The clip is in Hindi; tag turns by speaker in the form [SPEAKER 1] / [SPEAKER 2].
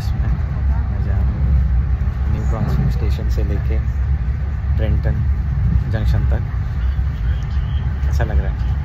[SPEAKER 1] एक्सप्रेस में जहाँ न्यू ब्रॉन्सविक स्टेशन से लेके ट्रेंटन जंक्शन तक। अच्छा लग रहा है।